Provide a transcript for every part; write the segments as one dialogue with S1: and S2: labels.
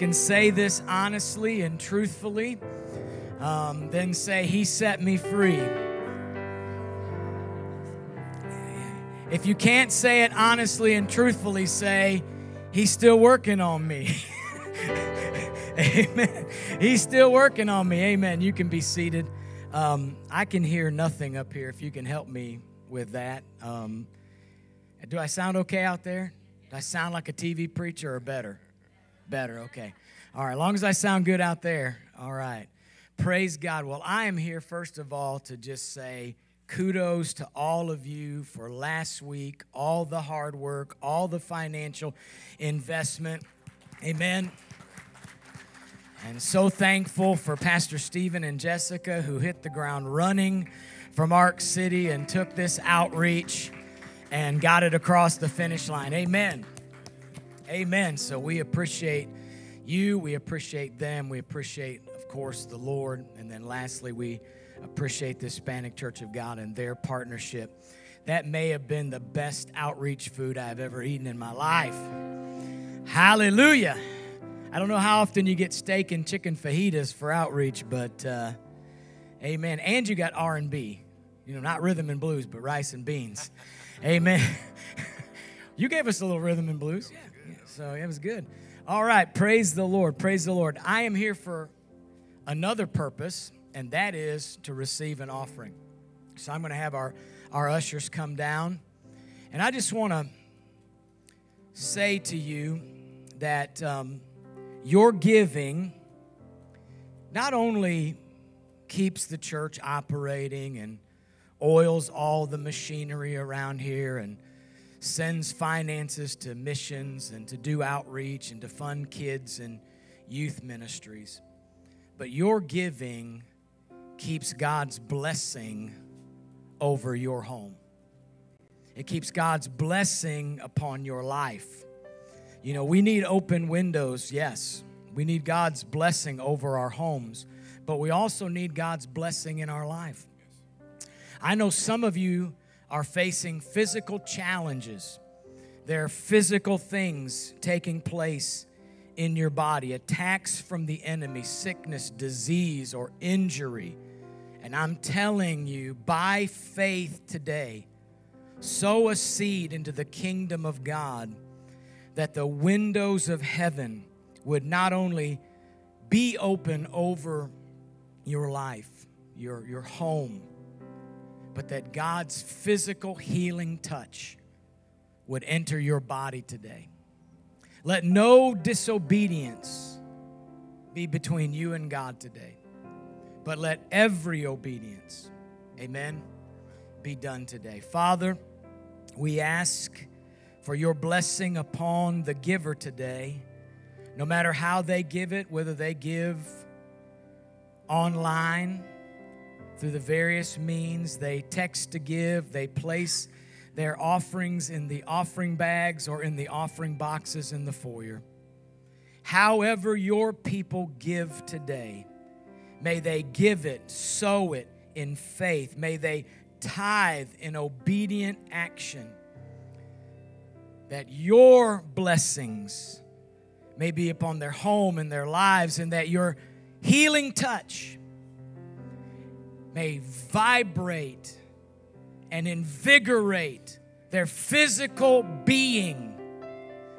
S1: Can say this honestly and truthfully, um, then say, He set me free. If you can't say it honestly and truthfully, say, He's still working on me. Amen. He's still working on me. Amen. You can be seated. Um, I can hear nothing up here. If you can help me with that. Um, do I sound okay out there? Do I sound like a TV preacher or better? Better. Okay. All right. As long as I sound good out there. All right. Praise God. Well, I am here, first of all, to just say kudos to all of you for last week, all the hard work, all the financial investment. Amen. And so thankful for Pastor Stephen and Jessica who hit the ground running from Ark City and took this outreach and got it across the finish line. Amen. Amen. So we appreciate you. We appreciate them. We appreciate, of course, the Lord. And then lastly, we appreciate the Hispanic Church of God and their partnership. That may have been the best outreach food I've ever eaten in my life. Hallelujah. I don't know how often you get steak and chicken fajitas for outreach, but uh, amen. And you got R&B. You know, not rhythm and blues, but rice and beans. amen. you gave us a little rhythm and blues. Yeah. So it was good. All right. Praise the Lord. Praise the Lord. I am here for another purpose, and that is to receive an offering. So I'm going to have our, our ushers come down. And I just want to say to you that um, your giving not only keeps the church operating and oils all the machinery around here and sends finances to missions and to do outreach and to fund kids and youth ministries. But your giving keeps God's blessing over your home. it keeps God's blessing upon your life. You know, we need open windows, yes. We need God's blessing over our homes, but we also need God's blessing in our life. I know some of you are facing physical challenges. There are physical things taking place in your body, attacks from the enemy, sickness, disease, or injury. And I'm telling you, by faith today, sow a seed into the kingdom of God that the windows of heaven would not only be open over your life, your, your home, but that God's physical healing touch would enter your body today. Let no disobedience be between you and God today, but let every obedience, amen, be done today. Father, we ask for your blessing upon the giver today, no matter how they give it, whether they give online through the various means, they text to give, they place their offerings in the offering bags or in the offering boxes in the foyer. However, your people give today, may they give it, sow it in faith. May they tithe in obedient action. That your blessings may be upon their home and their lives, and that your healing touch may vibrate and invigorate their physical being.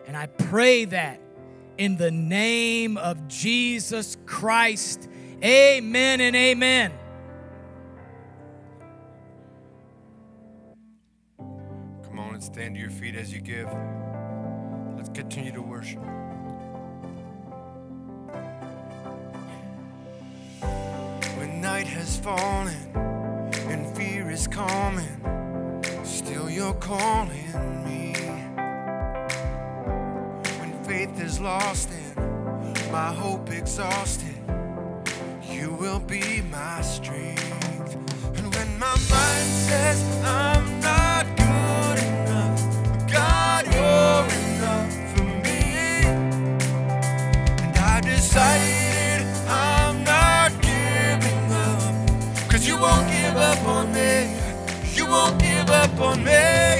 S1: And I pray that in the name of Jesus Christ. Amen and amen.
S2: Come on and stand to your feet as you give. Let's continue to worship. Has fallen and fear is coming, still you're calling me. When faith is lost and my hope exhausted, you will be my strength. And when my mind says I'm not good enough, God, you're enough for me. And I've decided up me.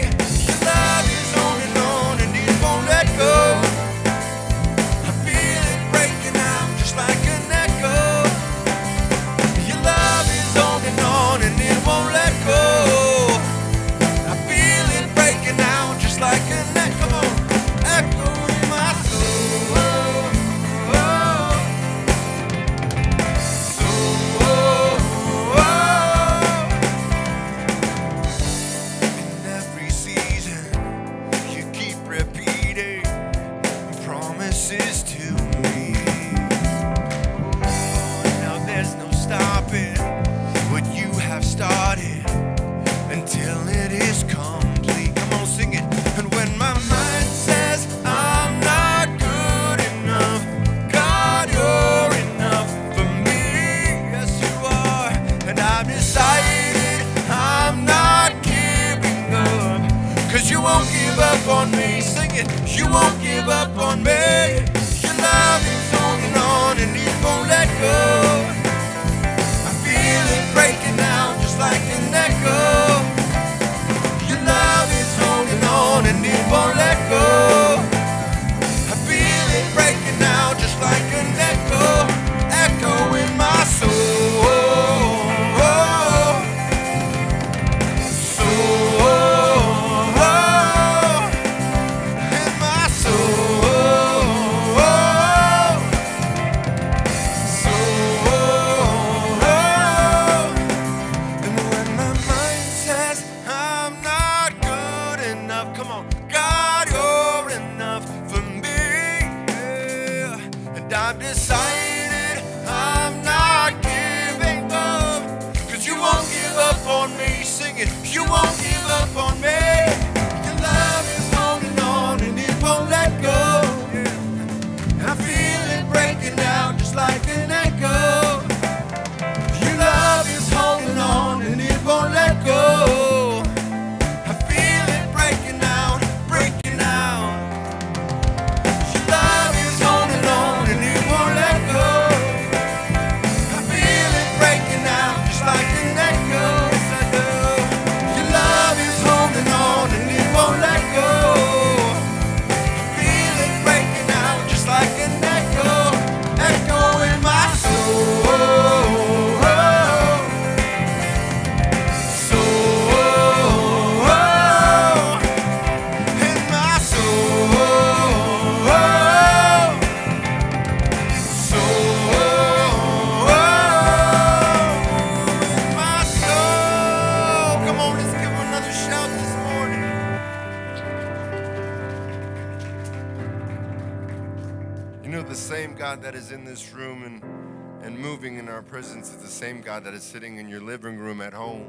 S3: Same God that is sitting in your living room at home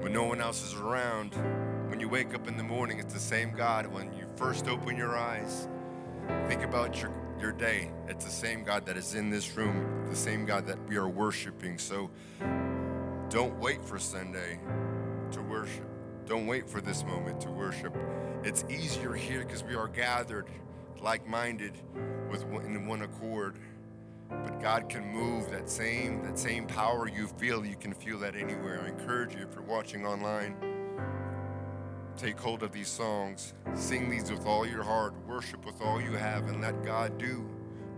S3: when no one else is around. When you wake up in the morning, it's the same God. When you first open your eyes, think about your, your day. It's the same God that is in this room, the same God that we are worshiping. So don't wait for Sunday to worship. Don't wait for this moment to worship. It's easier here because we are gathered like-minded with one, in one accord. But God can move that same that same power you feel. You can feel that anywhere. I encourage you if you're watching online, take hold of these songs, sing these with all your heart, worship with all you have, and let God do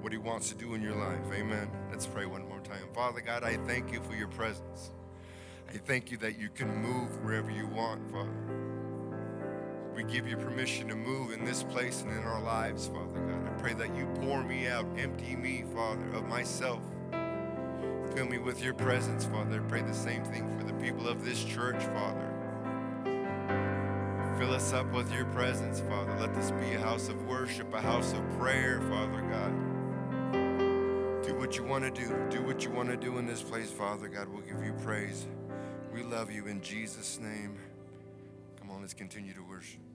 S3: what He wants to do in your life. Amen. Let's pray one more time. Father God, I thank you for your presence. I thank you that you can move wherever you want, Father. We give you permission to move in this place and in our lives, Father God. I pray that you pour me out, empty me, Father, of myself. Fill me with your presence, Father. I pray the same thing for the people of this church, Father. Fill us up with your presence, Father. Let this be a house of worship, a house of prayer, Father God. Do what you want to do. Do what you want to do in this place, Father God. We'll give you praise. We love you in Jesus' name. Let's continue to worship.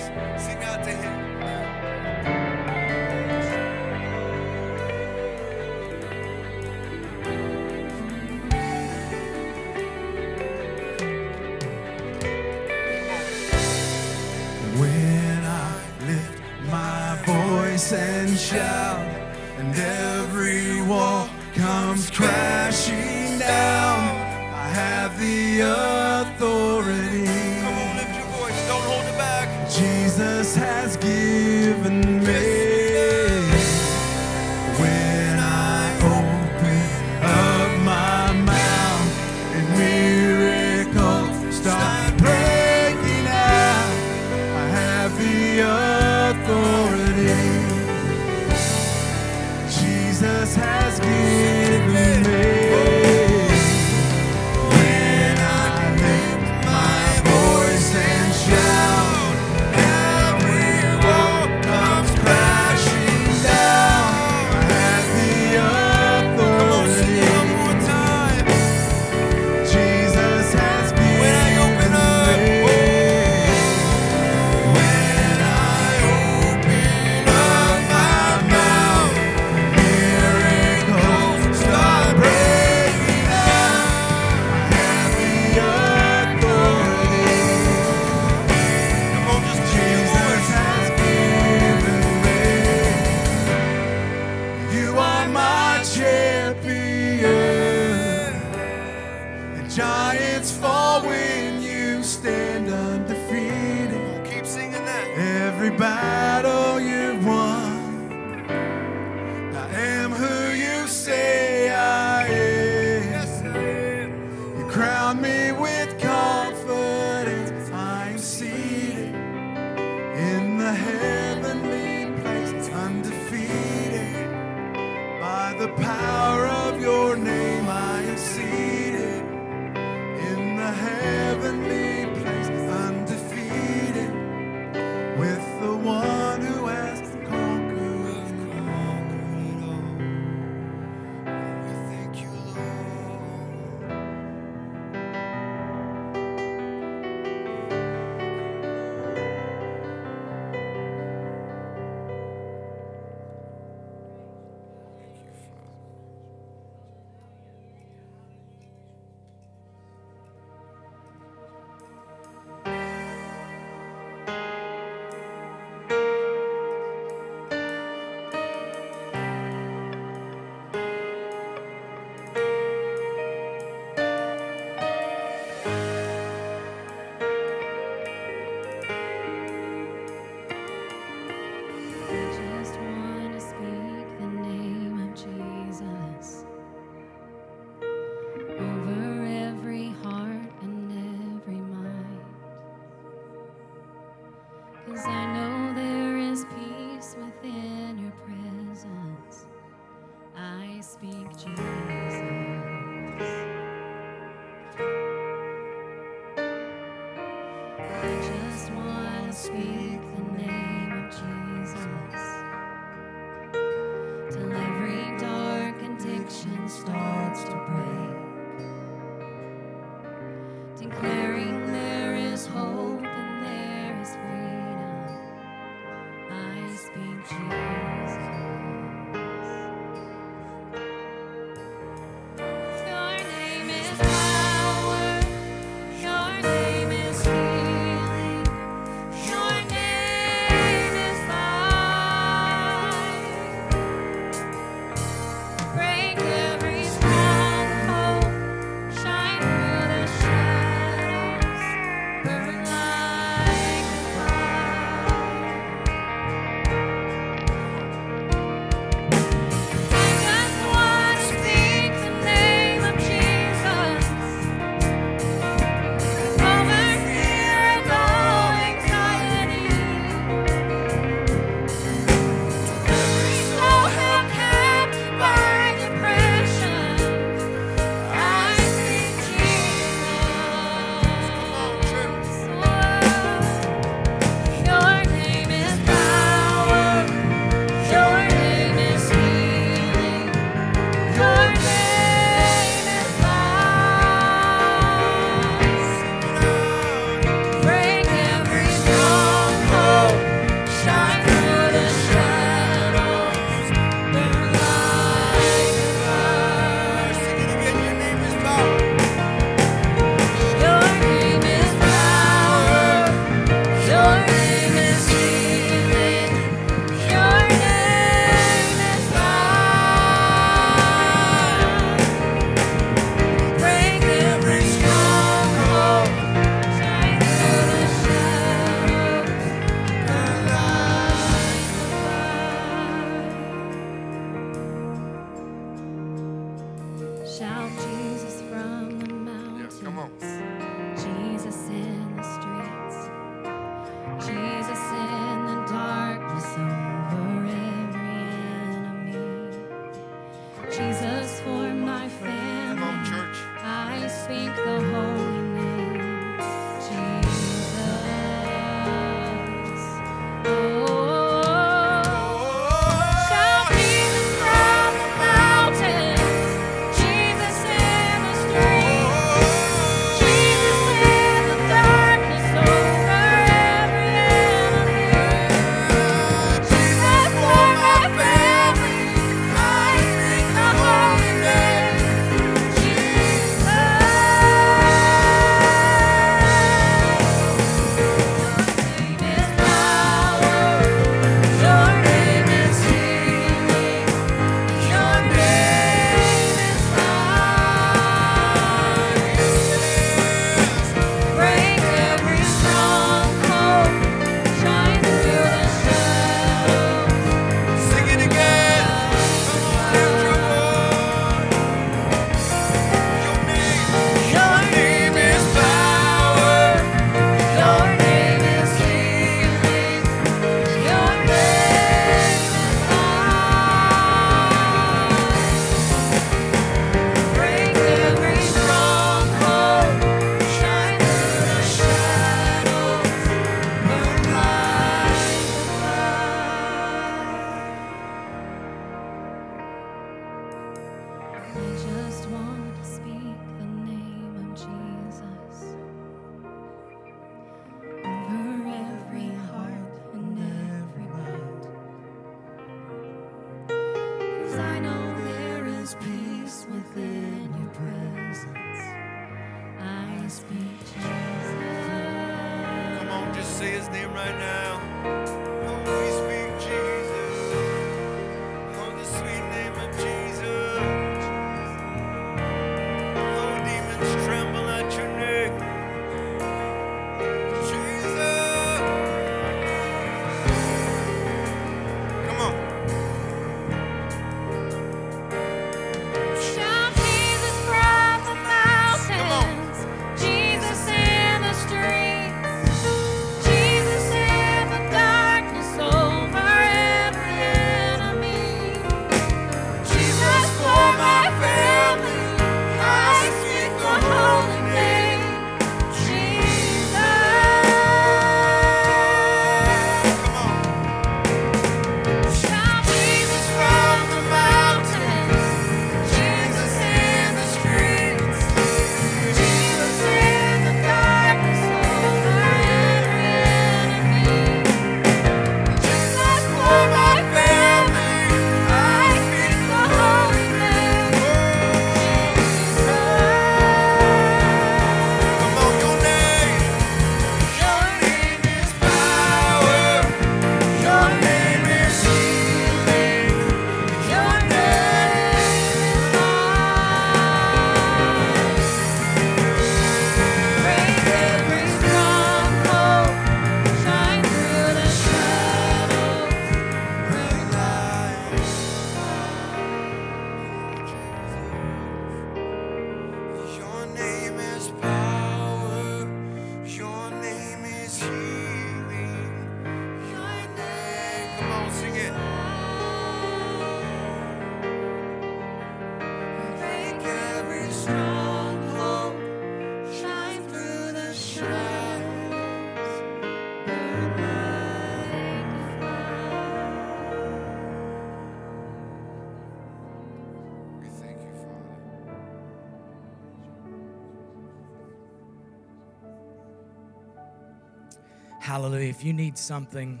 S1: If you need something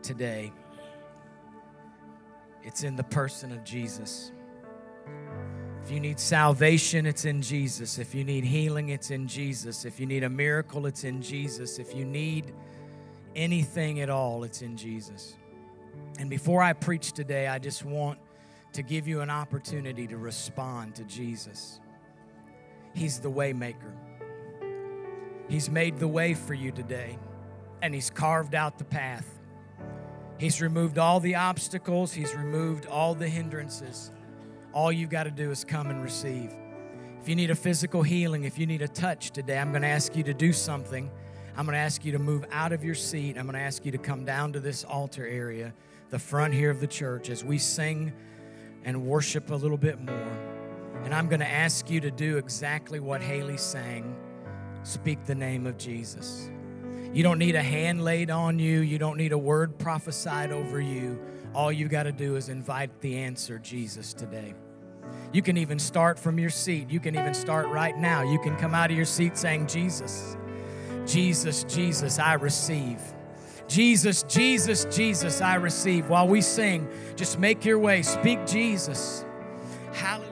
S1: today, it's in the person of Jesus. If you need salvation, it's in Jesus. If you need healing, it's in Jesus. If you need a miracle, it's in Jesus. If you need anything at all, it's in Jesus. And before I preach today, I just want to give you an opportunity to respond to Jesus. He's the waymaker. He's made the way for you today, and He's carved out the path. He's removed all the obstacles, He's removed all the hindrances. All you've got to do is come and receive. If you need a physical healing, if you need a touch today, I'm going to ask you to do something. I'm going to ask you to move out of your seat. I'm going to ask you to come down to this altar area, the front here of the church, as we sing and worship a little bit more. And I'm going to ask you to do exactly what Haley sang speak the name of Jesus. You don't need a hand laid on you, you don't need a word prophesied over you. All you got to do is invite the answer, Jesus, today. You can even start from your seat. You can even start right now. You can come out of your seat saying, Jesus, Jesus, Jesus, I receive. Jesus, Jesus, Jesus, I receive. While we sing, just make your way. Speak Jesus. Hallelujah.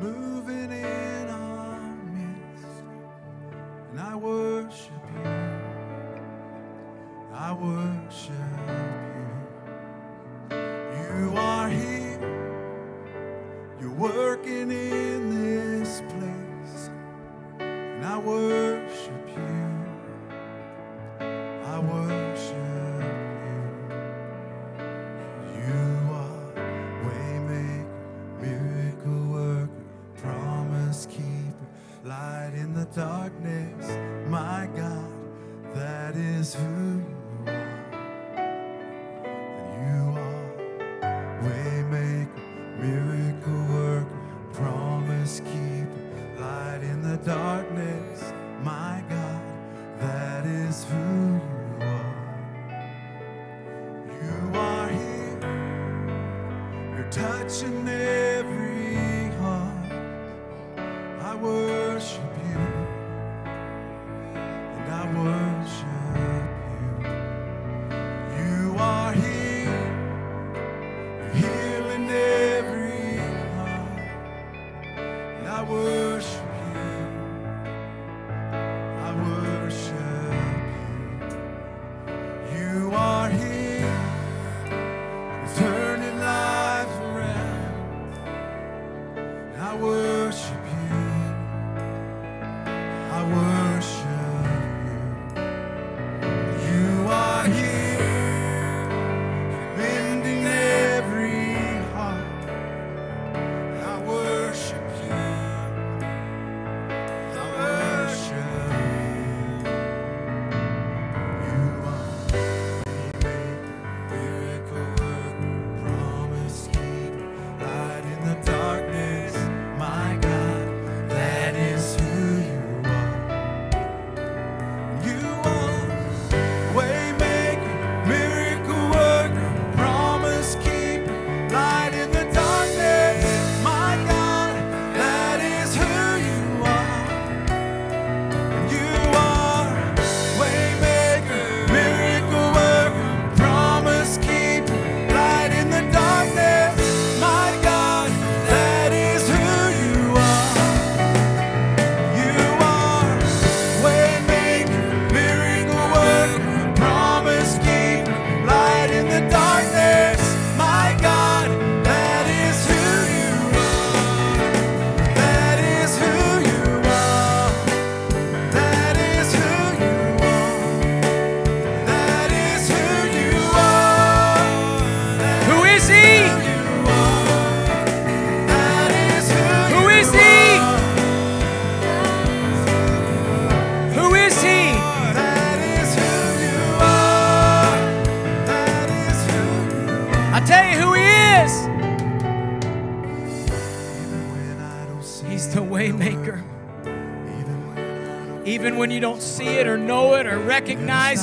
S3: Moving in our midst. And I worship you. I worship you.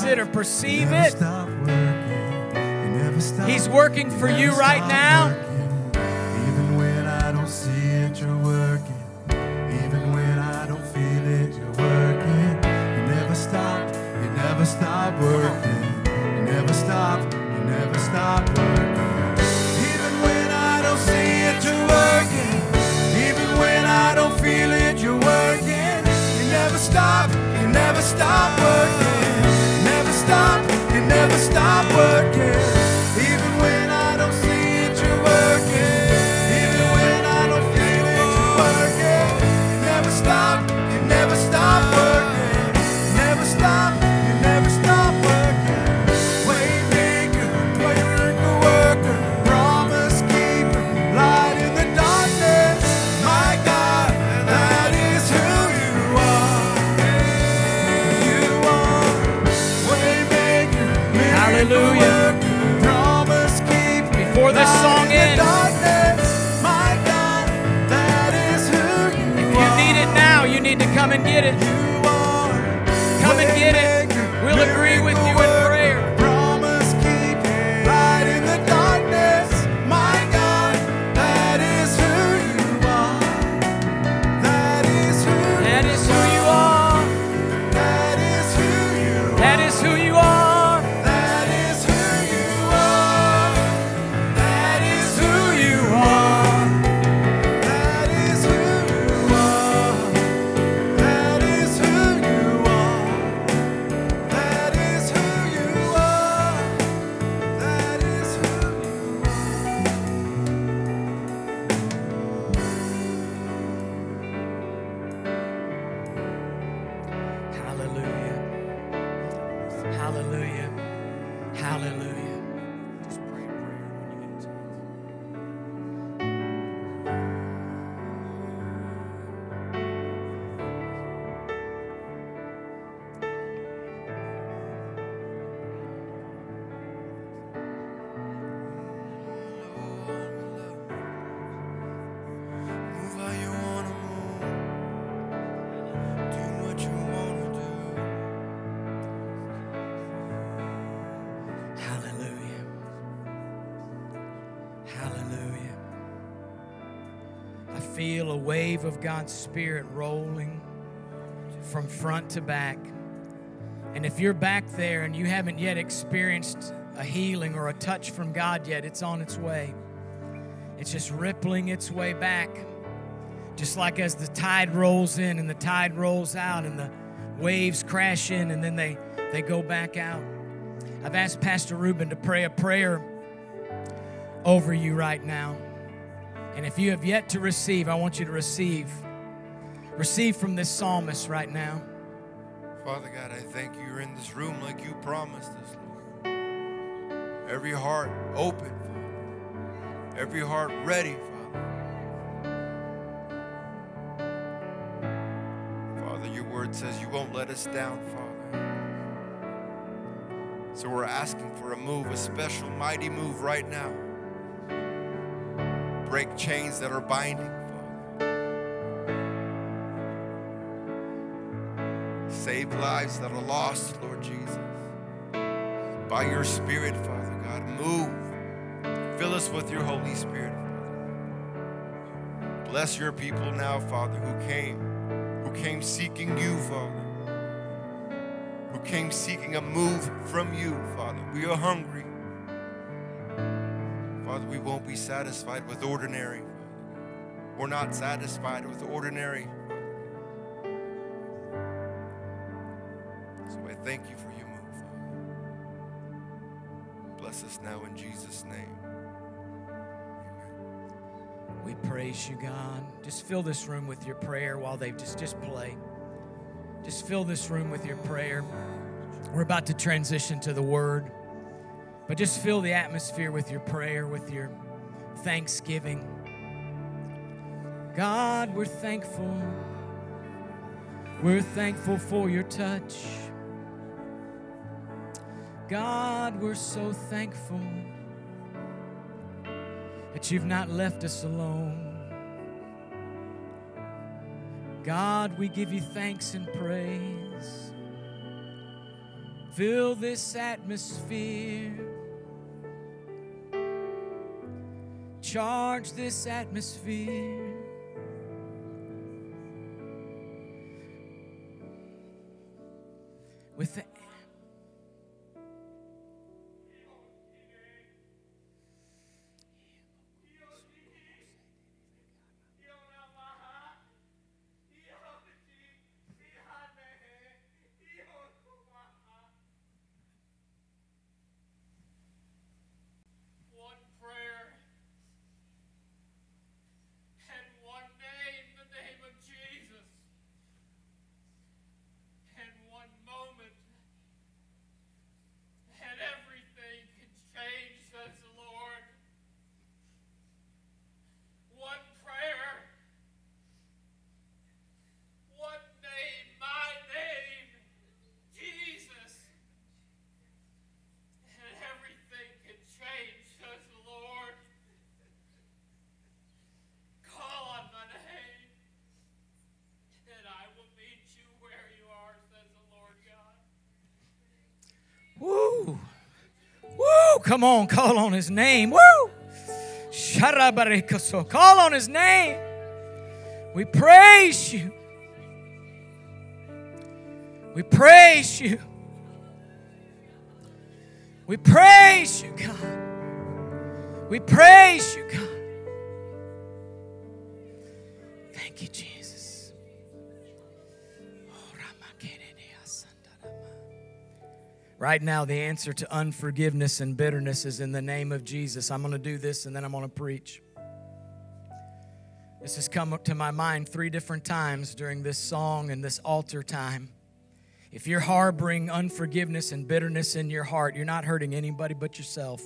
S3: it or perceive it. He's working for you right now.
S1: Feel
S3: a wave of God's Spirit rolling from front to back. And if you're back there and you haven't yet experienced a healing or a touch from God yet, it's on its way. It's just rippling its way back. Just like as the tide rolls in and the tide rolls out and the waves crash in and then they, they go back out. I've asked Pastor Ruben to pray a prayer over you right now. And if you have yet to receive, I want you to receive. Receive from this psalmist right now.
S2: Father God, I thank you you're in this room like you promised us, Lord. Every heart open, Father. Every heart ready, Father. Father, your word says you won't let us down, Father. So we're asking for a move, a special, mighty move right now. Break chains that are binding. Save lives that are lost, Lord Jesus. By your Spirit, Father God, move. Fill us with your Holy Spirit. Bless your people now, Father, who came, who came seeking you, Father. Who came seeking a move from you, Father. We are hungry. We won't be satisfied with ordinary. We're not satisfied with ordinary. So I thank you for your move, Father. Bless us now in Jesus' name.
S3: We praise you, God. Just fill this room with your prayer while they just just play. Just fill this room with your prayer. We're about to transition to the word. But just fill the atmosphere with your prayer, with your thanksgiving. God, we're thankful. We're thankful for your touch. God, we're so thankful that you've not left us alone.
S1: God, we give you thanks and praise. Fill this atmosphere. Charge this atmosphere. With the Come on, call on his name. Woo! Call on his name. We praise you. We praise you. We praise you, God. We praise you, God. Right now, the answer to unforgiveness and bitterness is in the name of Jesus. I'm going to do this and then I'm going to preach. This has come up to my mind three different times during this song and this altar time. If you're harboring unforgiveness and bitterness in your heart, you're not hurting anybody but yourself.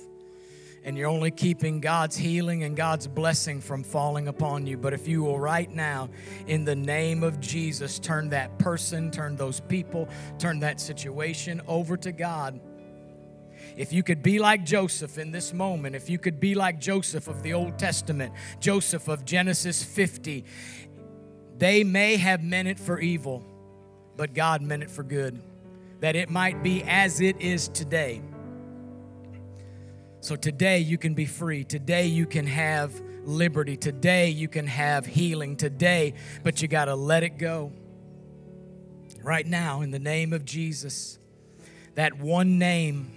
S1: And you're only keeping God's healing and God's blessing from falling upon you. But if you will right now, in the name of Jesus, turn that person, turn those people, turn that situation over to God. If you could be like Joseph in this moment, if you could be like Joseph of the Old Testament, Joseph of Genesis 50, they may have meant it for evil, but God meant it for good, that it might be as it is today. So today you can be free. Today you can have liberty. Today you can have healing. Today, but you got to let it go. Right now, in the name of Jesus, that one name,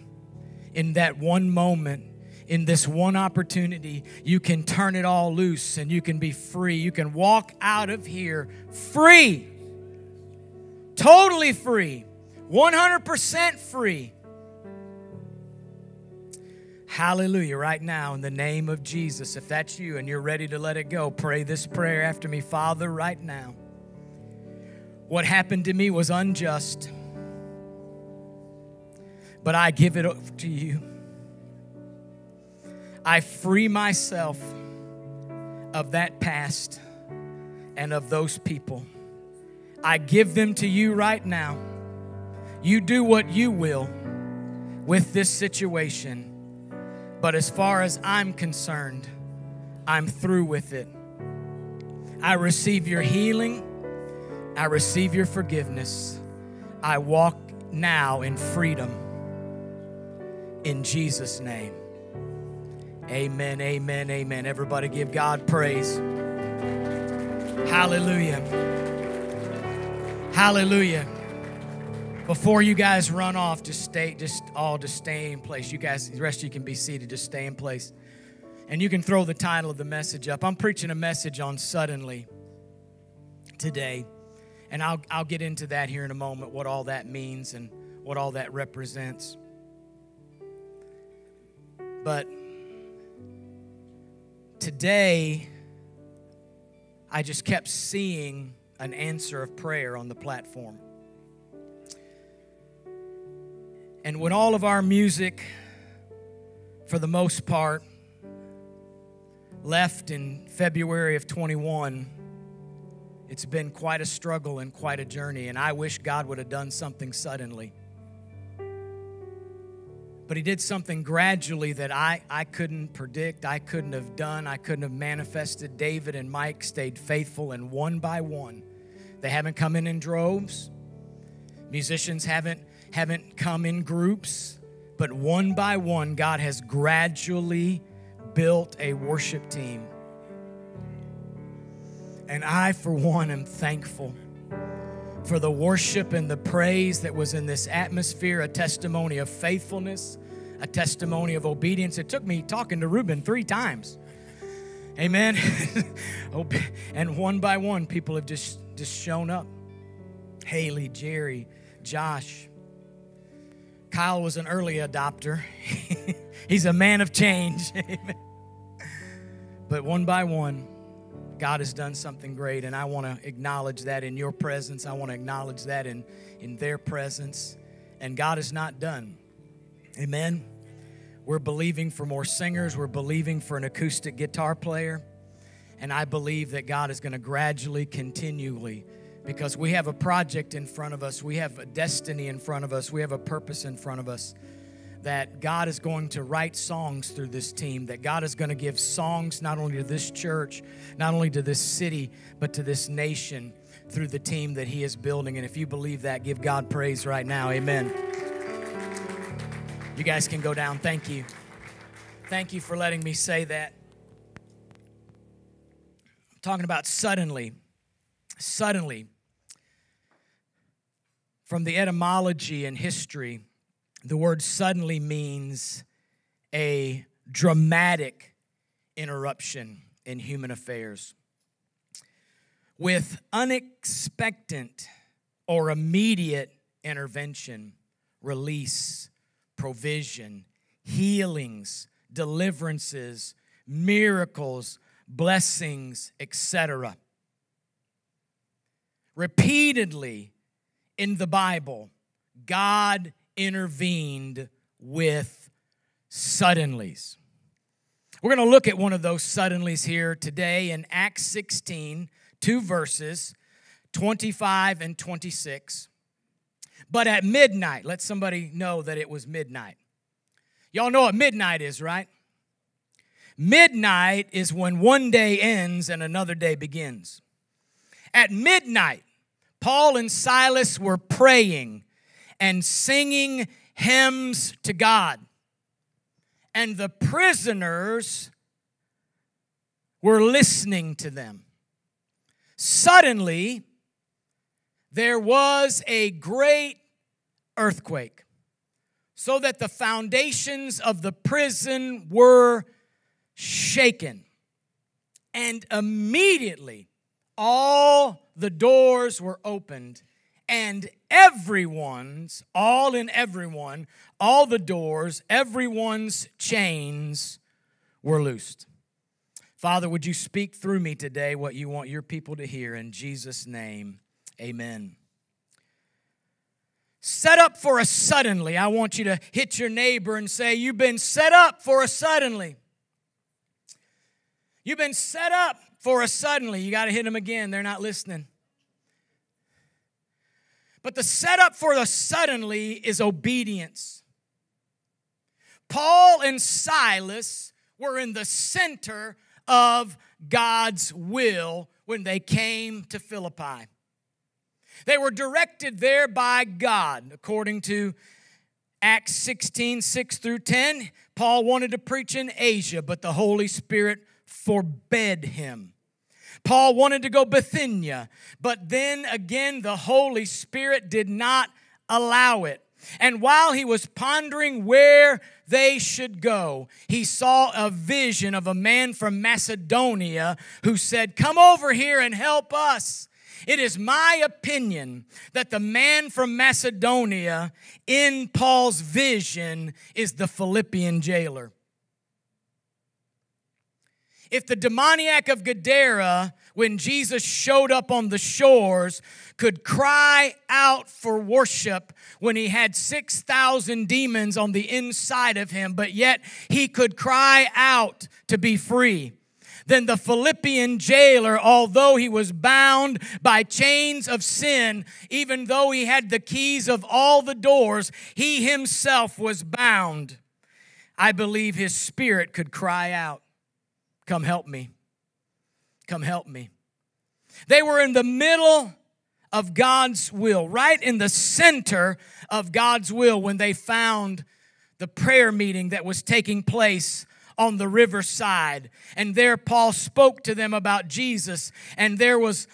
S1: in that one moment, in this one opportunity, you can turn it all loose and you can be free. You can walk out of here free, totally free, 100% free. Hallelujah. Right now, in the name of Jesus, if that's you and you're ready to let it go, pray this prayer after me. Father, right now, what happened to me was unjust, but I give it over to you. I free myself of that past and of those people. I give them to you right now. You do what you will with this situation. But as far as I'm concerned, I'm through with it. I receive your healing. I receive your forgiveness. I walk now in freedom. In Jesus' name. Amen, amen, amen. Everybody give God praise. Hallelujah. Hallelujah. Before you guys run off, just stay, just all just stay in place. You guys, the rest of you can be seated, just stay in place. And you can throw the title of the message up. I'm preaching a message on suddenly today. And I'll, I'll get into that here in a moment, what all that means and what all that represents. But today, I just kept seeing an answer of prayer on the platform. And when all of our music, for the most part, left in February of 21, it's been quite a struggle and quite a journey. And I wish God would have done something suddenly. But He did something gradually that I, I couldn't predict, I couldn't have done, I couldn't have manifested. David and Mike stayed faithful, and one by one, They haven't come in in droves. Musicians haven't haven't come in groups, but one by one God has gradually built a worship team. And I for one am thankful for the worship and the praise that was in this atmosphere, a testimony of faithfulness, a testimony of obedience. It took me talking to Reuben 3 times. Amen. And one by one, people have just, just shown up. Haley, Jerry, Josh. Kyle was an early adopter. He's a man of change. But one by one, God has done something great, and I want to acknowledge that in your presence. I want to acknowledge that in, in their presence. And God is not done. Amen. We're believing for more singers. We're believing for an acoustic guitar player. And I believe that God is going to gradually, continually, because we have a project in front of us, we have a destiny in front of us, we have a purpose in front of us. That God is going to write songs through this team, that God is going to give songs not only to this church, not only to this city, but to this nation through the team that He is building. And if you believe that, give God praise right now. Amen. You guys can go down. Thank you. Thank you for letting me say that. I'm talking about suddenly. Suddenly. From the etymology and history, the word suddenly means a dramatic interruption in human affairs. With unexpected or immediate intervention, release, provision, healings, deliverances, miracles, blessings, etc. Repeatedly in the Bible, God intervened with suddenlies. We're going to look at one of those suddenlies here today in Acts 16, two verses, 25 and 26. But at midnight, let somebody know that it was midnight. Y'all know what midnight is, right? Midnight is when one day ends and another day begins. At midnight, Paul and Silas were praying and singing hymns to God. And the prisoners were listening to them. Suddenly, there was a great earthquake, so that the foundations of the prison were shaken. And immediately, all the doors were opened, and everyone's, all in everyone, all the doors, everyone's chains were loosed. Father, would you speak through me today what you want your people to hear? In Jesus' name, amen. Set up for a suddenly. I want you to hit your neighbor and say, You've been set up for a suddenly. You've been set up for a suddenly. You got to hit them again. They're not listening. But the setup for the suddenly is obedience. Paul and Silas were in the center of God's will when they came to Philippi. They were directed there by God, according to Acts 16, 6 through 10. Paul wanted to preach in Asia, but the Holy Spirit forbade him. Paul wanted to go Bithynia, but then again, the Holy Spirit did not allow it. And while he was pondering where they should go, he saw a vision of a man from Macedonia who said, Come over here and help us. It is my opinion that the man from Macedonia in Paul's vision is the Philippian jailer. If the demoniac of Gadara, when Jesus showed up on the shores, could cry out for worship when he had 6,000 demons on the inside of him, but yet he could cry out to be free, then the Philippian jailer, although he was bound by chains of sin, even though he had the keys of all the doors, he himself was bound. I believe his spirit could cry out. Come help me. Come help me. They were in the middle of God's will, right in the center of God's will when they found the prayer meeting that was taking place on the riverside. And there Paul spoke to them about Jesus, and there was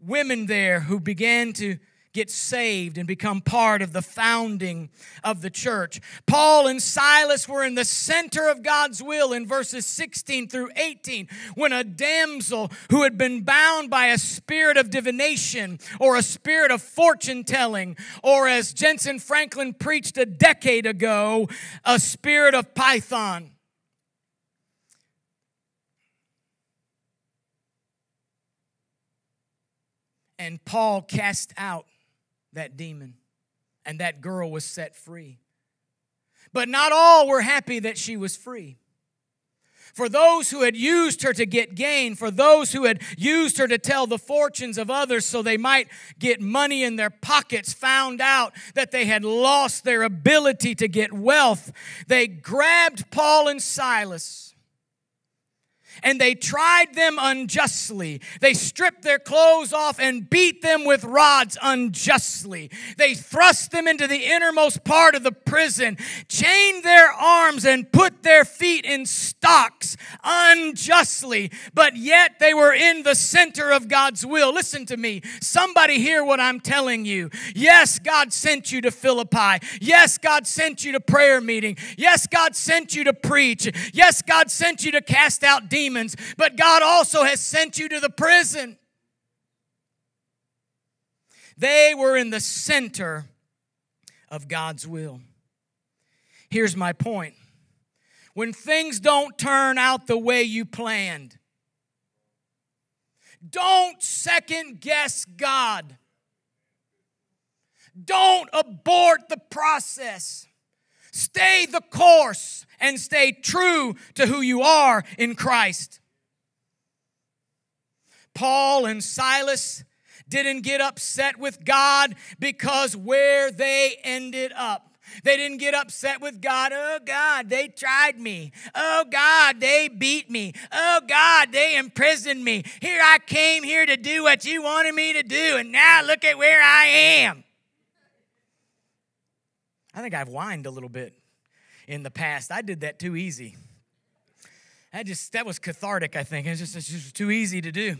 S1: women there who began to get saved and become part of the founding of the church. Paul and Silas were in the center of God's will in verses 16 through 18 when a damsel who had been bound by a spirit of divination or a spirit of fortune telling, or as Jentezen Franklin preached a decade ago, a spirit of python. And Paul cast out that demon, and that girl was set free. But not all were happy that she was free. For those who had used her to get gain, for those who had used her to tell the fortunes of others so they might get money in their pockets, found out that they had lost their ability to get wealth. They grabbed Paul and Silas and they tried them unjustly. They stripped their clothes off and beat them with rods unjustly. They thrust them into the innermost part of the prison, chained their arms, and put their feet in stocks unjustly. But yet they were in the center of God's will. Listen to me. Somebody hear what I'm telling you. Yes, God sent you to Philippi. Yes, God sent you to prayer meeting. Yes, God sent you to preach. Yes, God sent you to cast out demons demons, but God also has sent you to the prison. They were in the center of God's will. Here's my point when things don't turn out the way you planned, don't second guess God. Don't abort the process. Stay the course and stay true to who you are in Christ. Paul and Silas didn't get upset with God because where they ended up. They didn't get upset with God. Oh, God, they tried me. Oh, God, they beat me. Oh, God, they imprisoned me. Here I came here to do what you wanted me to do, and now look at where I am. I think I've whined a little bit in the past. I did that too easy. That just that was cathartic, I think. It's just, it's just too easy to do.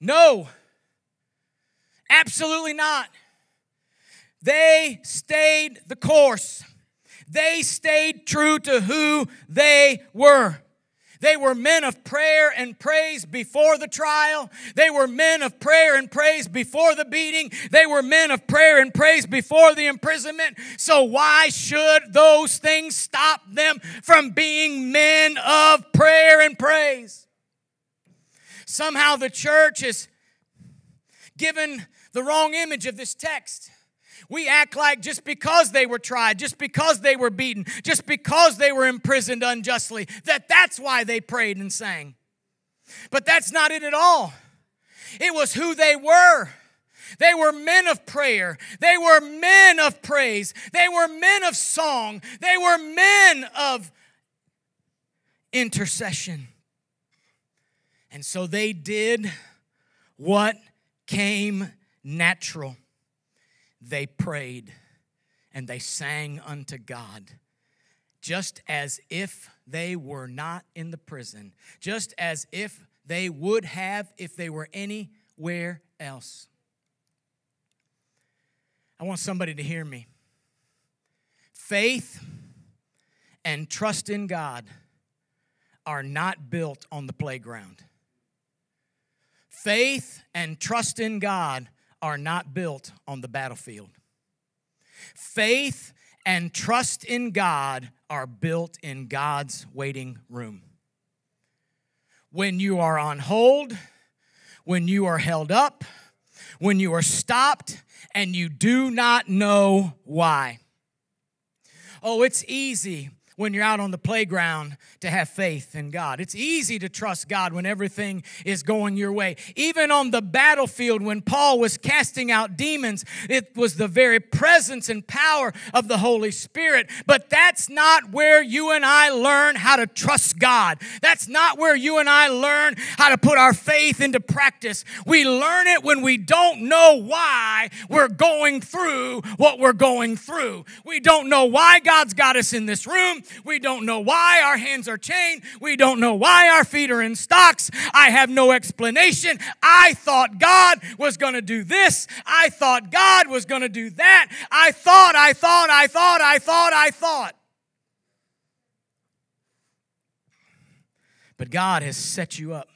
S1: No. Absolutely not. They stayed the course. They stayed true to who they were. They were men of prayer and praise before the trial. They were men of prayer and praise before the beating. They were men of prayer and praise before the imprisonment. So, why should those things stop them from being men of prayer and praise? Somehow the church is given the wrong image of this text. We act like just because they were tried, just because they were beaten, just because they were imprisoned unjustly, that that's why they prayed and sang. But that's not it at all. It was who they were. They were men of prayer. They were men of praise. They were men of song. They were men of intercession. And so they did what came natural they prayed and they sang unto God, just as if they were not in the prison, just as if they would have if they were anywhere else. I want somebody to hear me. Faith and trust in God are not built on the playground. Faith and trust in God are not built on the battlefield. Faith and trust in God are built in God's waiting room. When you are on hold, when you are held up, when you are stopped, and you do not know why. Oh, it's easy when you're out on the playground to have faith in God. It's easy to trust God when everything is going your way. Even on the battlefield, when Paul was casting out demons, it was the very presence and power of the Holy Spirit. But that's not where you and I learn how to trust God. That's not where you and I learn how to put our faith into practice. We learn it when we don't know why we're going through what we're going through. We don't know why God's got us in this room. We don't know why our hands are chained. We don't know why our feet are in stocks. I have no explanation. I thought God was going to do this. I thought God was going to do that. I thought, I thought, I thought, I thought, I thought. But God has set you up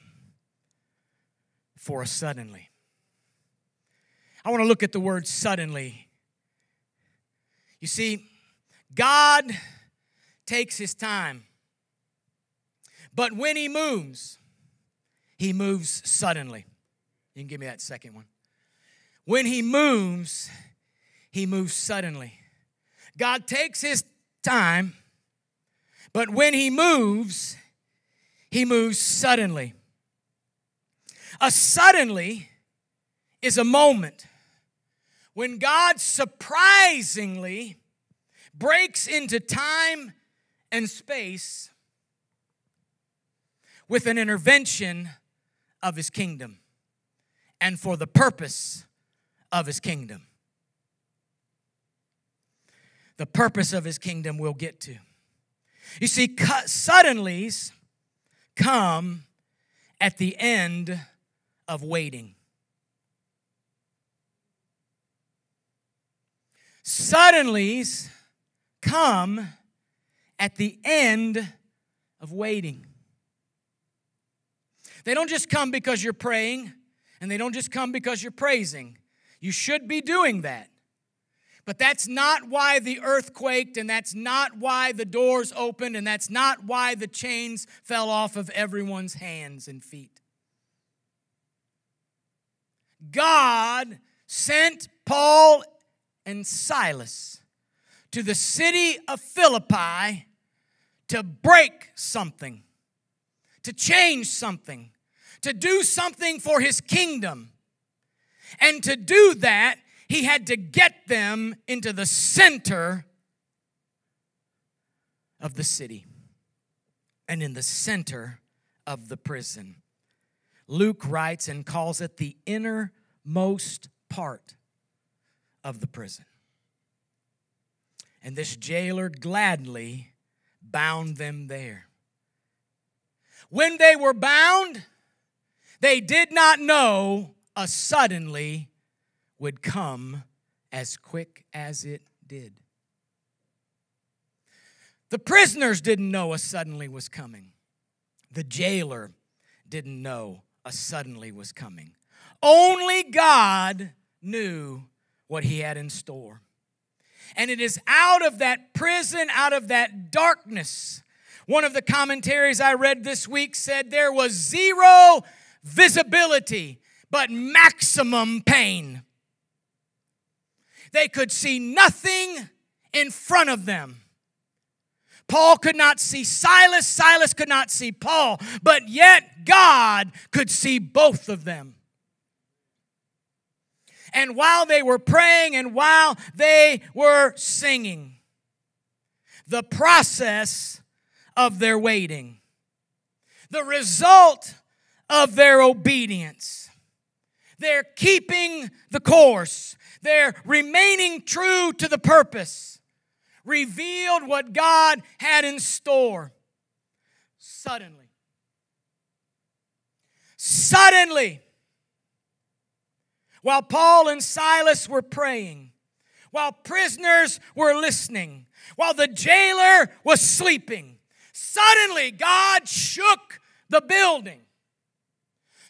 S1: for a suddenly. I want to look at the word suddenly. You see, God takes his time. But when he moves, he moves suddenly. You can give me that second one. When he moves, he moves suddenly. God takes his time, but when he moves, he moves suddenly. A suddenly is a moment when God surprisingly breaks into time and space with an intervention of his kingdom and for the purpose of his kingdom. The purpose of his kingdom we'll get to. You see, suddenlies come at the end of waiting. Suddenlies come at the end of waiting. They don't just come because you're praying, and they don't just come because you're praising. You should be doing that. But that's not why the earth quaked, and that's not why the doors opened, and that's not why the chains fell off of everyone's hands and feet. God sent Paul and Silas to the city of Philippi to break something, to change something, to do something for his kingdom. And to do that, he had to get them into the center of the city and in the center of the prison. Luke writes and calls it the innermost part of the prison. And this jailer gladly bound them there. When they were bound, they did not know a suddenly would come as quick as it did. The prisoners didn't know a suddenly was coming. The jailer didn't know a suddenly was coming. Only God knew what he had in store. And it is out of that prison, out of that darkness. One of the commentaries I read this week said there was zero visibility, but maximum pain. They could see nothing in front of them. Paul could not see Silas, Silas could not see Paul, but yet God could see both of them. And while they were praying and while they were singing, the process of their waiting, the result of their obedience, their keeping the course, their remaining true to the purpose, revealed what God had in store. Suddenly, suddenly, while Paul and Silas were praying, while prisoners were listening, while the jailer was sleeping, suddenly God shook the building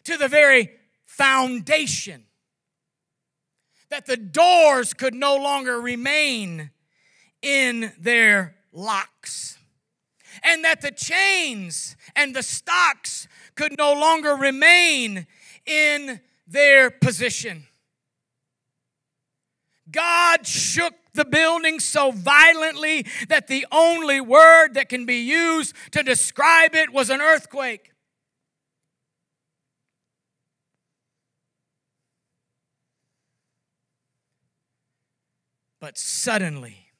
S1: to the very foundation that the doors could no longer remain in their locks, and that the chains and the stocks could no longer remain in their position. God shook the building so violently that the only word that can be used to describe it was an earthquake. But suddenly,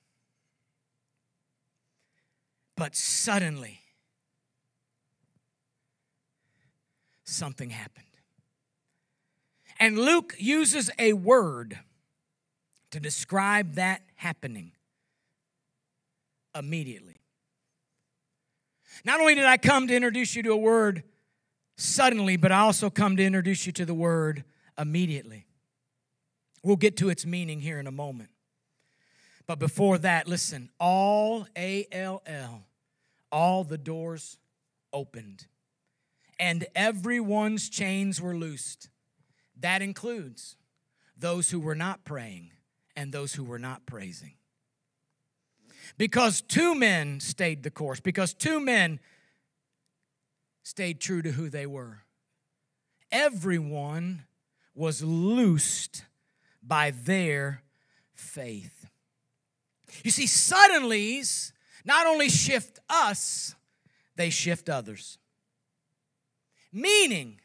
S1: but suddenly, something happened. And Luke uses a word to describe that happening immediately. Not only did I come to introduce you to a word suddenly, but I also come to introduce you to the word immediately. We'll get to its meaning here in a moment. But before that, listen, all A L L, all the doors opened, and everyone's chains were loosed. That includes those who were not praying and those who were not praising. Because two men stayed the course, because two men stayed true to who they were. Everyone was loosed by their faith. You see, suddenlies not only shift us, they shift others. Meaning,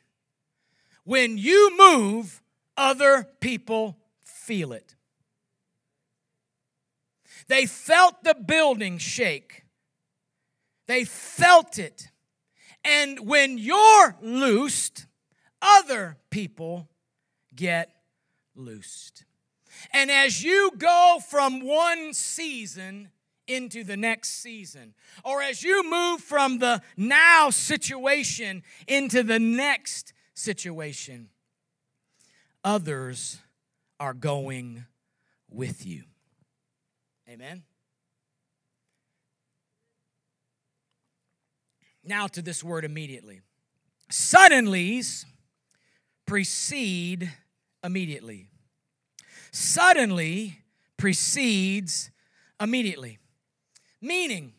S1: when you move, other people feel it. They felt the building shake. They felt it. And when you're loosed, other people get loosed. And as you go from one season into the next season, or as you move from the now situation into the next situation, others are going with you. Amen. Now to this word immediately. Suddenlies precede immediately. Suddenly precedes immediately. Meaning,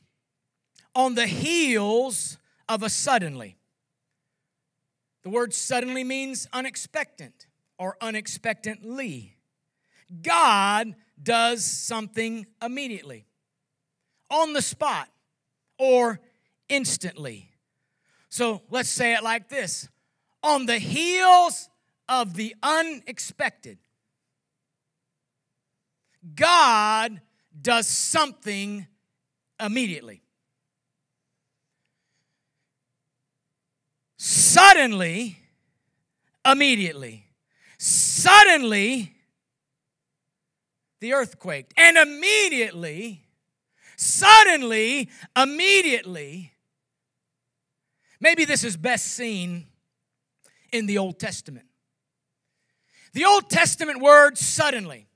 S1: on the heels of a suddenly. The word suddenly means unexpected or unexpectedly. God does something immediately, on the spot, or instantly. So let's say it like this on the heels of the unexpected, God does something immediately. Suddenly, immediately. Suddenly, the earthquake. And immediately, suddenly, immediately, maybe this is best seen in the Old Testament. The Old Testament word suddenly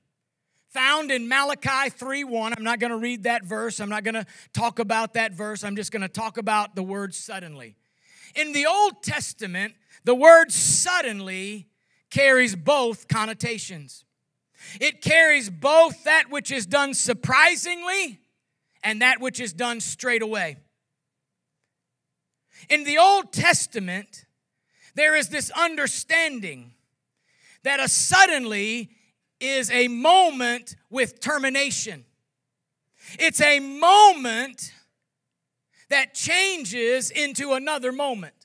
S1: found in Malachi 3:1. I'm not going to read that verse. I'm not going to talk about that verse. I'm just going to talk about the word suddenly. In the Old Testament, the word suddenly carries both connotations. It carries both that which is done surprisingly and that which is done straight away. In the Old Testament, there is this understanding that a suddenly is a moment with termination. It's a moment that changes into another moment.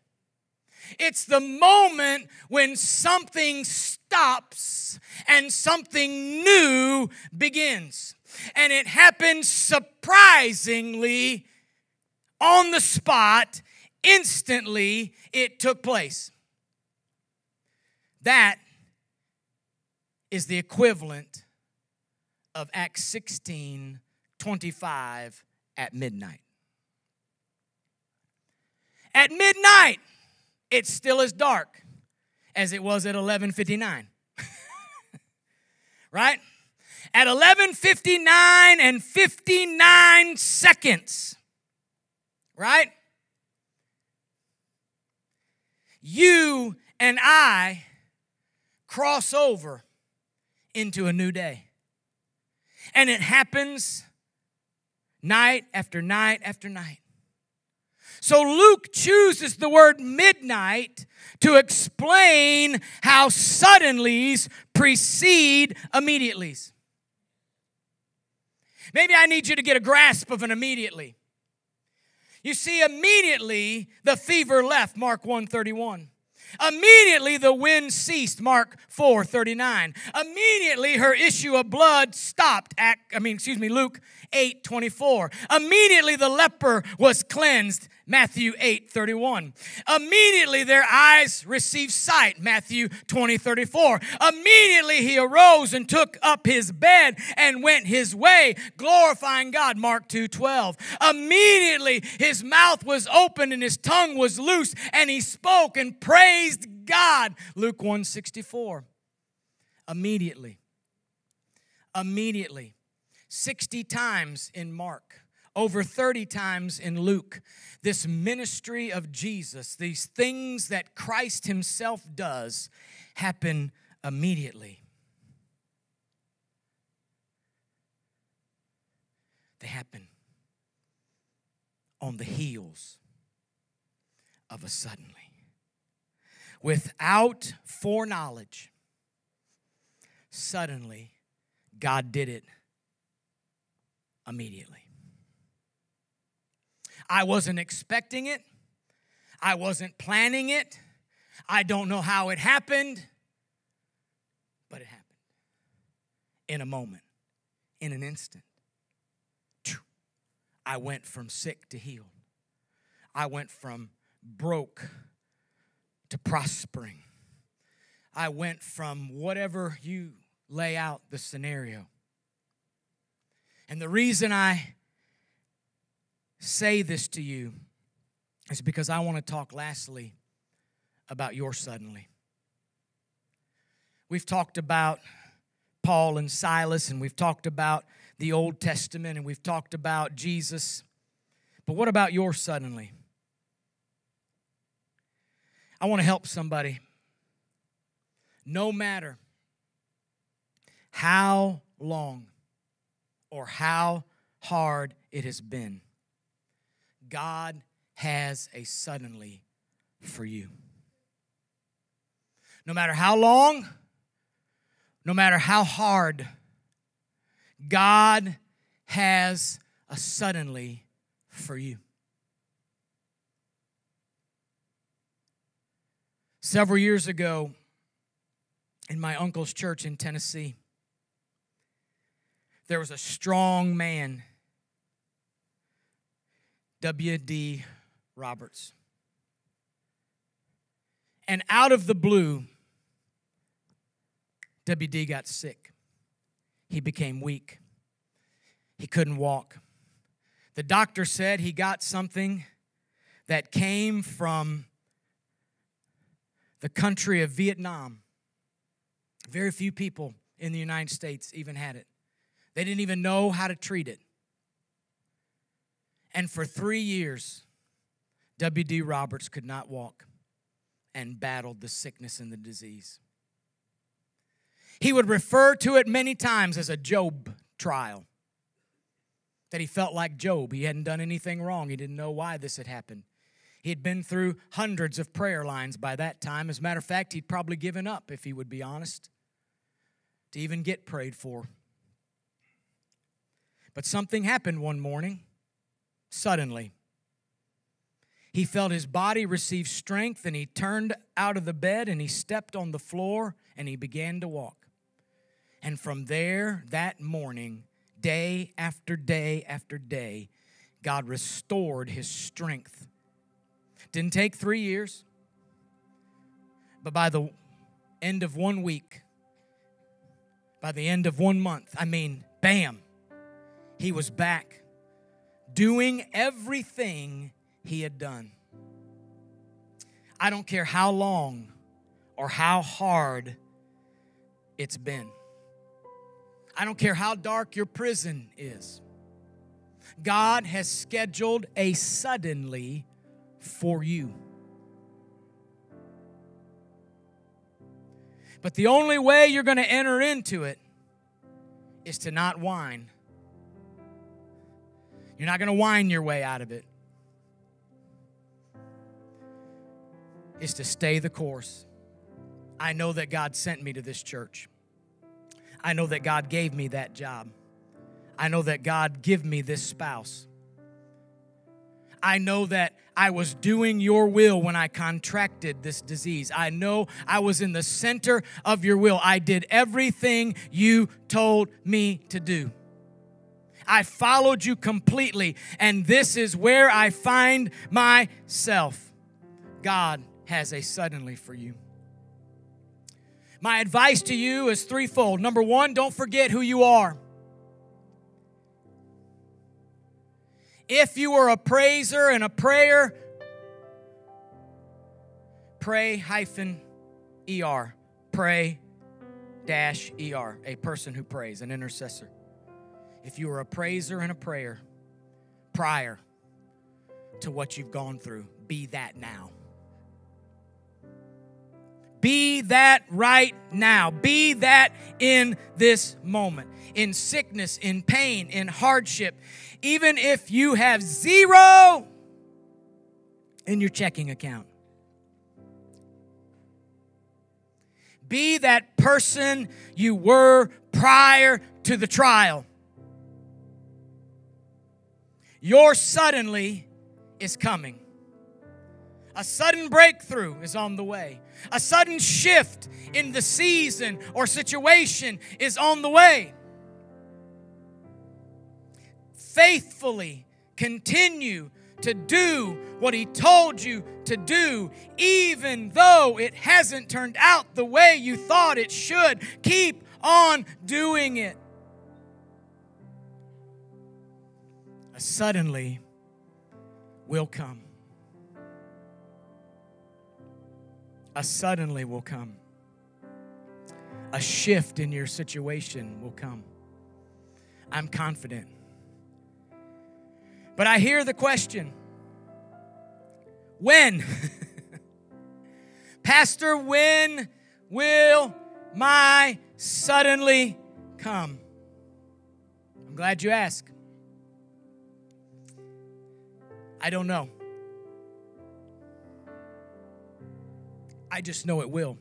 S1: It's the moment when something stops and something new begins. And it happens surprisingly on the spot, instantly, it took place. That is the equivalent of Acts 16 25 at midnight. At midnight, it's still as dark as it was at 11:59. right? At 11:59 and 59 seconds. Right? You and I cross over into a new day. And it happens night after night after night. So Luke chooses the word midnight to explain how suddenlies precede immediatelys. Maybe I need you to get a grasp of an immediately. You see, immediately the fever left, Mark 131. Immediately the wind ceased, Mark 4:39. Immediately her issue of blood stopped, Act, I mean, excuse me, Luke 8:24. Immediately the leper was cleansed, Matthew 8 31. Immediately their eyes received sight, Matthew 20 34. Immediately he arose and took up his bed and went his way, glorifying God, Mark 2 12. Immediately his mouth was open and his tongue was loose, and he spoke and praised God, Luke 1 64. Immediately. Immediately. 60 times in Mark over 30 times in Luke, this ministry of Jesus, these things that Christ Himself does, happen immediately. They happen on the heels of a suddenly. Without foreknowledge, suddenly, God did it immediately. I wasn't expecting it. I wasn't planning it. I don't know how it happened, but it happened in a moment, in an instant. I went from sick to healed. I went from broke to prospering. I went from whatever you lay out the scenario. And the reason I say this to you is because I want to talk lastly about your suddenly. We've talked about Paul and Silas, and we've talked about the Old Testament, and we've talked about Jesus. But what about your suddenly? I want to help somebody. No matter how long or how hard it has been, God has a suddenly for you. No matter how long, no matter how hard, God has a suddenly for you. Several years ago, in my uncle's church in Tennessee, there was a strong man, W.D. Roberts. And out of the blue, WD got sick. He became weak. He couldn't walk. The doctor said he got something that came from the country of Vietnam. Very few people in the United States even had it. They didn't even know how to treat it. And for three years, W.D. Roberts could not walk and battled the sickness and the disease. He would refer to it many times as a Job trial. That he felt like Job. He hadn't done anything wrong. He didn't know why this had happened. He had been through hundreds of prayer lines by that time. As a matter of fact, he'd probably given up, if he would be honest, to even get prayed for. But something happened one morning, suddenly. He felt his body receive strength and he turned out of the bed and he stepped on the floor and he began to walk. And from there, that morning, day after day after day, God restored his strength. Didn't take three years, but by the end of one week, by the end of one month, I mean, bam, he was back doing everything he had done. I don't care how long or how hard it's been. I don't care how dark your prison is. God has scheduled a suddenly for you. But the only way you're going to enter into it is to not whine. You're not going to whine your way out of it. it. Is to stay the course. I know that God sent me to this church. I know that God gave me that job. I know that God give me this spouse. I know that I was doing your will when I contracted this disease. I know I was in the center of your will. I did everything you told me to do. I followed you completely, and this is where I find myself. God has a suddenly for you. My advice to you is threefold. Number one, don't forget who you are. If you are a praiser and a prayer, pray hyphen ER. Pray dash ER. A person who prays, an intercessor. If you are a praiser and a prayer prior to what you've gone through, be that now. Be that right now. Be that in this moment. In sickness, in pain, in hardship. Even if you have zero in your checking account. Be that person you were prior to the trial. Your suddenly is coming. A sudden breakthrough is on the way. A sudden shift in the season or situation is on the way. Faithfully continue to do what He told you to do, even though it hasn't turned out the way you thought it should. Keep on doing it. Suddenly will come. a suddenly will come. A shift in your situation will come. I'm confident. But I hear the question when? Pastor, when will my suddenly come? I'm glad you asked. I don't know. I just know it will.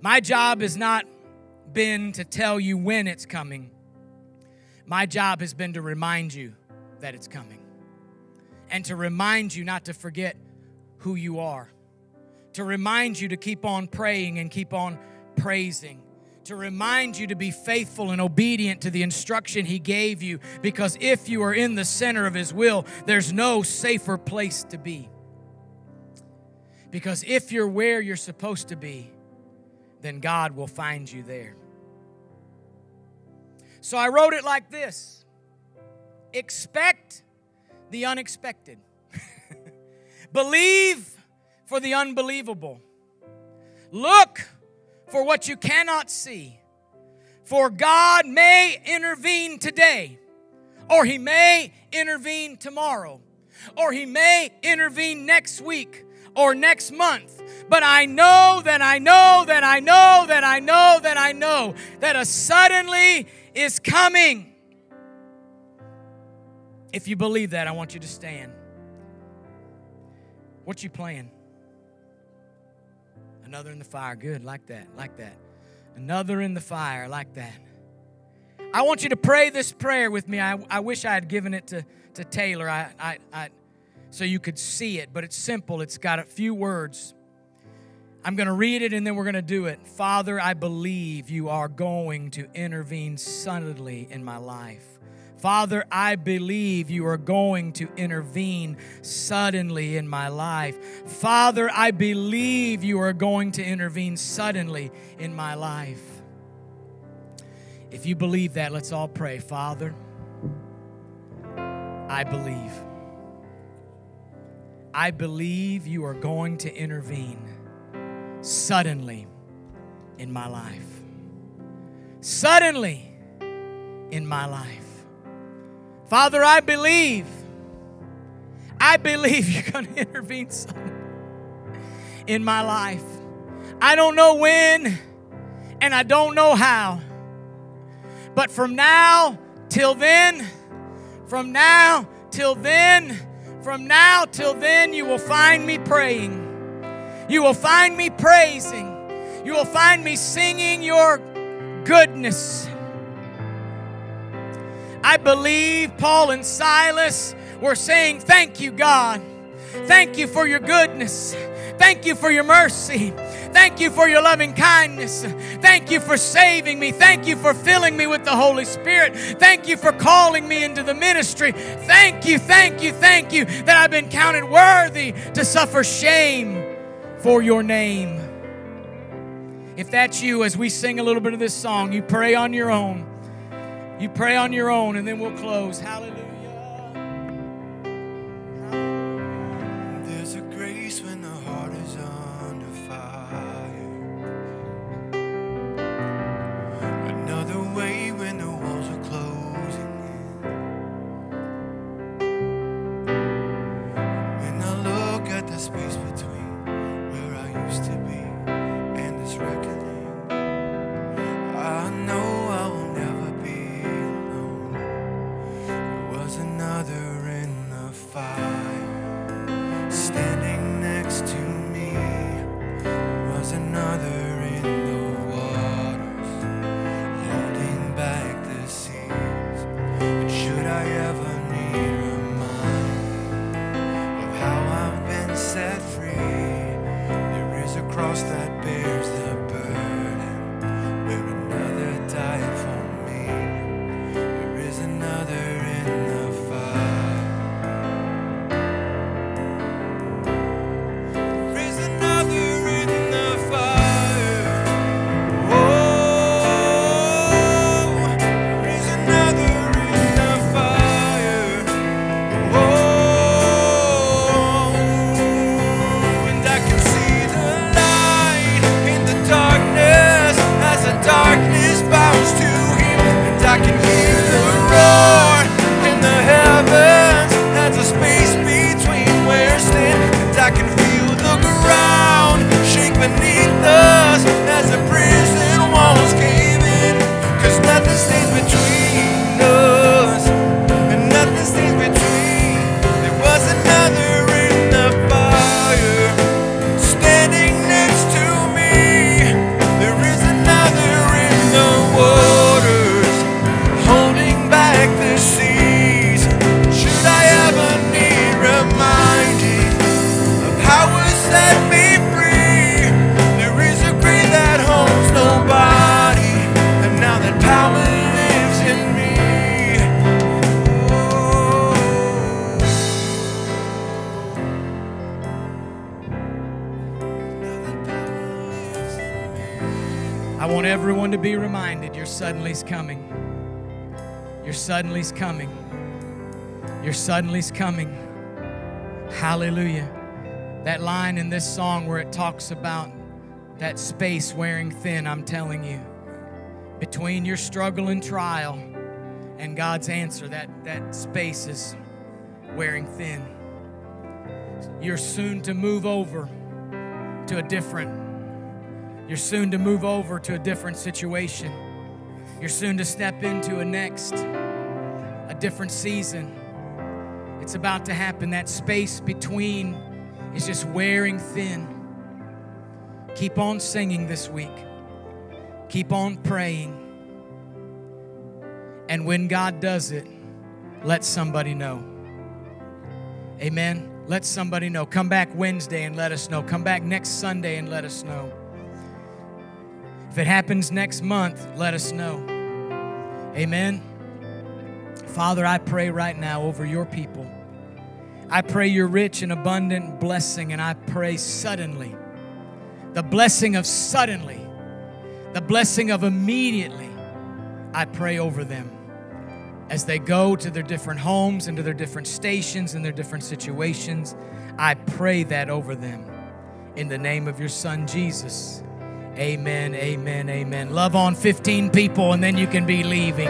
S1: My job has not been to tell you when it's coming. My job has been to remind you that it's coming and to remind you not to forget who you are, to remind you to keep on praying and keep on praising, to remind you to be faithful and obedient to the instruction He gave you, because if you are in the center of His will, there's no safer place to be. Because if you're where you're supposed to be, then God will find you there. So I wrote it like this Expect the unexpected, believe for the unbelievable, look for what you cannot see. For God may intervene today, or He may intervene tomorrow, or He may intervene next week or next month. But I know that I know that I know that I know that I know that a suddenly is coming. If you believe that, I want you to stand. What you playing? Another in the fire. Good, like that, like that. Another in the fire, like that. I want you to pray this prayer with me. I, I wish I had given it to, to Taylor. I, I, I, so you could see it, but it's simple. It's got a few words. I'm going to read it and then we're going to do it. Father, I believe you are going to intervene suddenly in my life. Father, I believe you are going to intervene suddenly in my life. Father, I believe you are going to intervene suddenly in my life. If you believe that, let's all pray. Father, I believe. I believe you are going to intervene suddenly in my life. Suddenly in my life. Father, I believe. I believe you're going to intervene in my life. I don't know when and I don't know how. But from now till then, from now till then, from now till then, you will find me praying. You will find me praising. You will find me singing your goodness.
S2: I believe Paul and Silas were saying, Thank you, God. Thank you for your goodness. Thank you for your mercy. Thank you for your loving kindness. Thank you for saving me. Thank you for filling me with the Holy Spirit. Thank you for calling me into the ministry. Thank you, thank you, thank you that I've been counted worthy to suffer shame for your name. If that's you, as we sing a little bit of this song, you pray on your own. You pray on your own, and then we'll close. Hallelujah. Suddenly's coming. Your suddenly's coming. Hallelujah. That line in this song where it talks about that space wearing thin, I'm telling you, between your struggle and trial and God's answer, that, that space is wearing thin. You're soon to move over to a different you're soon to move over to a different situation. You're soon to step into a next, a different season. It's about to happen. That space between is just wearing thin. Keep on singing this week, keep on praying. And when God does it, let somebody know. Amen. Let somebody know. Come back Wednesday and let us know. Come back next Sunday and let us know. If it happens next month, let us know. Amen. Father, I pray right now over your people. I pray your rich and abundant blessing, and I pray suddenly the blessing of suddenly, the blessing of immediately. I pray over them as they go to their different homes and to their different stations and their different situations. I pray that over them in the name of your Son, Jesus. Amen, amen, amen. Love on 15 people, and then you can be leaving.